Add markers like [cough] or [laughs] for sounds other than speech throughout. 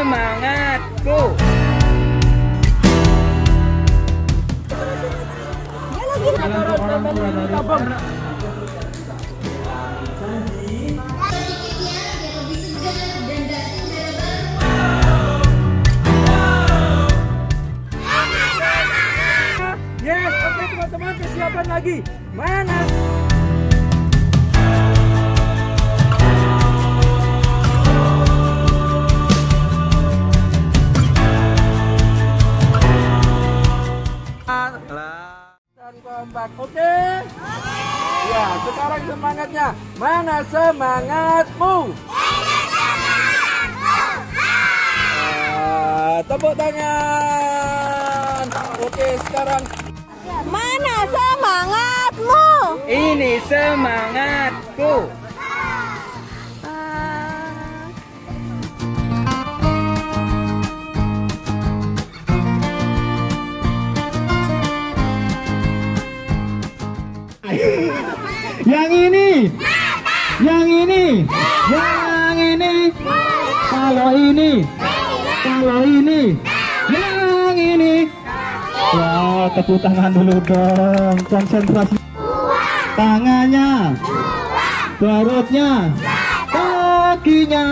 semangatku. Yes, oke teman-teman persiapan lagi. Mana? Mana semangatmu? Ah, tepuk tangan. Oke, sekarang Mana semangatmu? Ini semangatku. Yang ini. Yang ini. Kalau ini. Kalau ini. Yang ini. Ya, tepuk tangan dulu dong. Konsentrasi. Tangannya. Perutnya. Kakinya.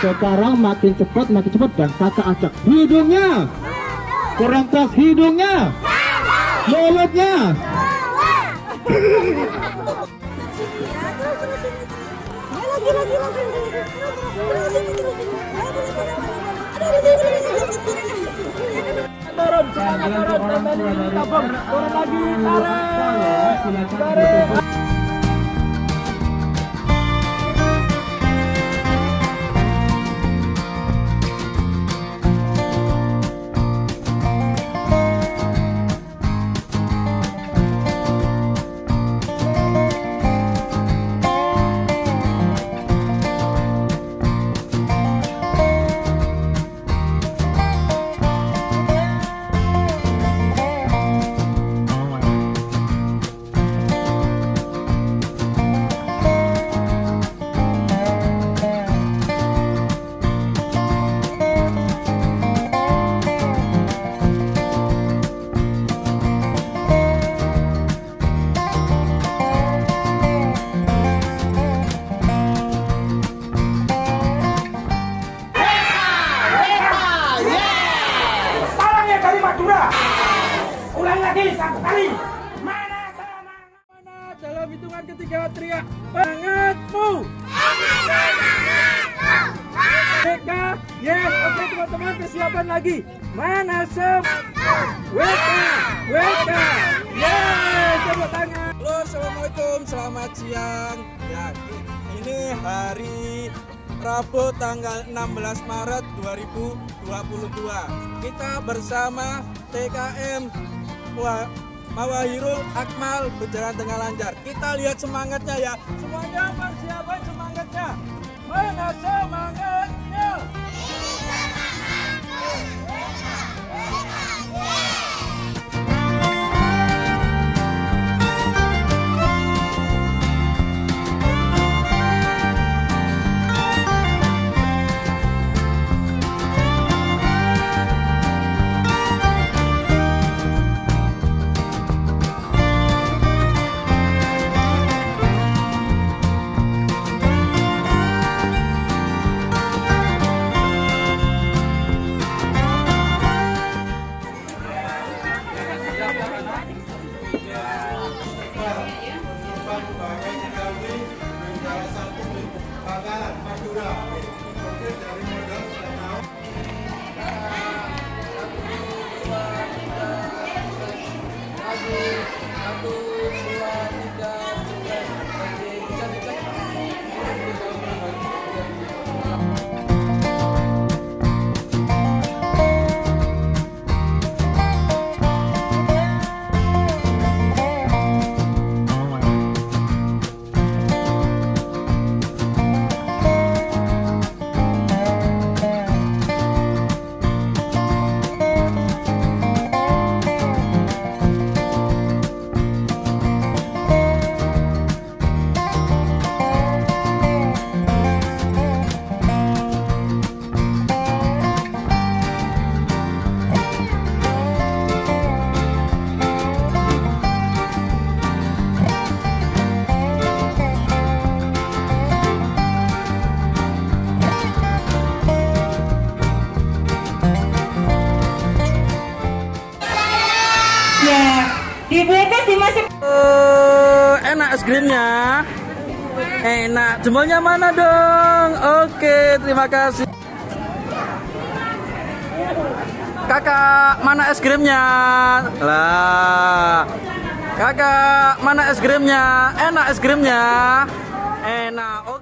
Sekarang makin cepat, makin cepat dan kakak acak. Hidungnya. Kurang keras hidungnya. Mulutnya. [laughs] Lagi lagi lagi. turun, semangat turun, kembali tabung, turun lagi, tarik, tarik. Lagi satu kali. Mana semangat? Mana dalam hitungan ketiga teriak semangatmu. WK, yes, oke teman-teman persiapan lagi. Mana sem? WK, WK, yes, tepuk tangan. Halo, assalamualaikum, selamat siang. Ya, ini hari Rabu tanggal 16 Maret 2022. Kita bersama TKM Mawahirul Akmal berjalan dengan lancar. Kita lihat semangatnya ya. Semuanya persiapan semangatnya. Mana semangatnya? Dibuka dimasuk. Oh, enak es krimnya. Enak. Jempolnya mana dong? Oke, terima kasih. Kakak, mana es krimnya? Lah. Kakak, mana es krimnya? Enak es krimnya? Enak.